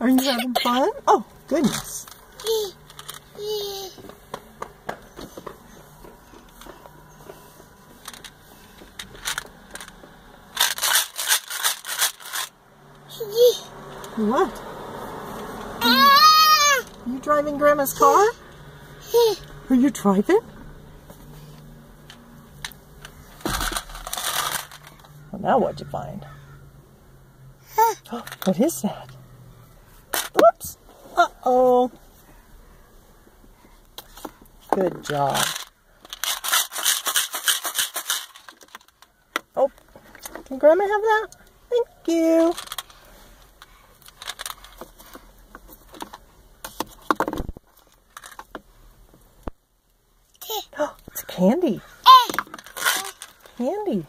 Are you having fun? Oh, goodness. What? Are you driving Grandma's car? Are you driving? Well, now what'd you find? What is that? Uh-oh. Good job. Oh, can Grandma have that? Thank you. Oh, it's candy. Eh. Candy.